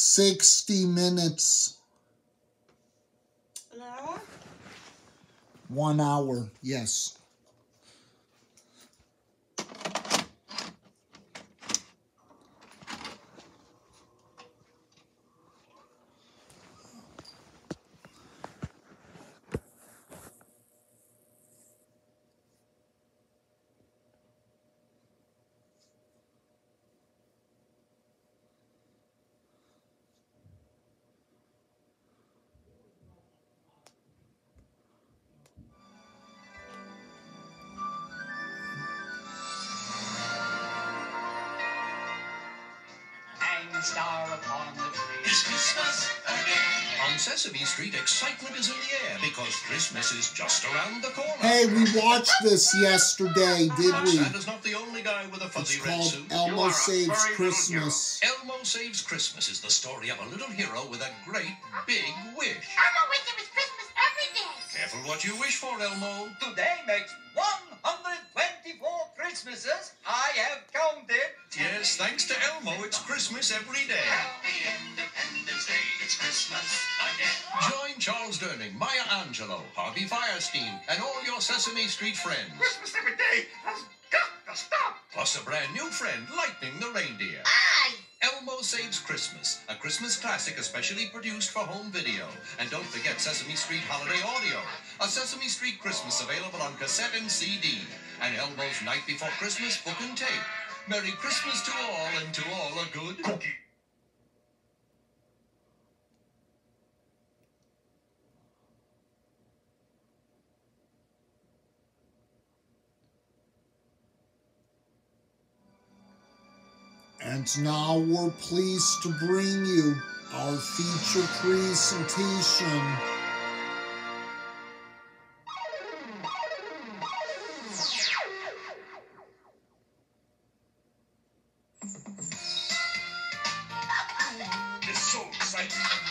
60 minutes. An hour? One hour, yes. Hang star upon the tree. It's Christmas again. On Sesame Street, excitement is in the air because Christmas is just around the corner. Hey, we watched this yesterday, did But we? Santa's not the only guy with a It's fuzzy red called suit. You are Elmo a Saves furry little Christmas. Elmo Saves Christmas is the story of a little hero with a great big wish. Elmo wish it was Christmas every day. Careful what you wish for, Elmo. Today makes 124 Yes, thanks to Elmo, it's Christmas every day. Happy Independence Day. It's Christmas again. Join Charles Durning, Maya Angelou, Harvey Fierstein, and all your Sesame Street friends. Christmas every day has got to stop. Plus a brand new friend, Lightning the Reindeer. Aye. Elmo Saves Christmas, a Christmas classic especially produced for home video. And don't forget Sesame Street Holiday Audio, a Sesame Street Christmas available on cassette and CD. And Elmo's Night Before Christmas book and tape. Merry Christmas to all, and to all a good Cookie. And now we're pleased to bring you our feature presentation The soul cycle.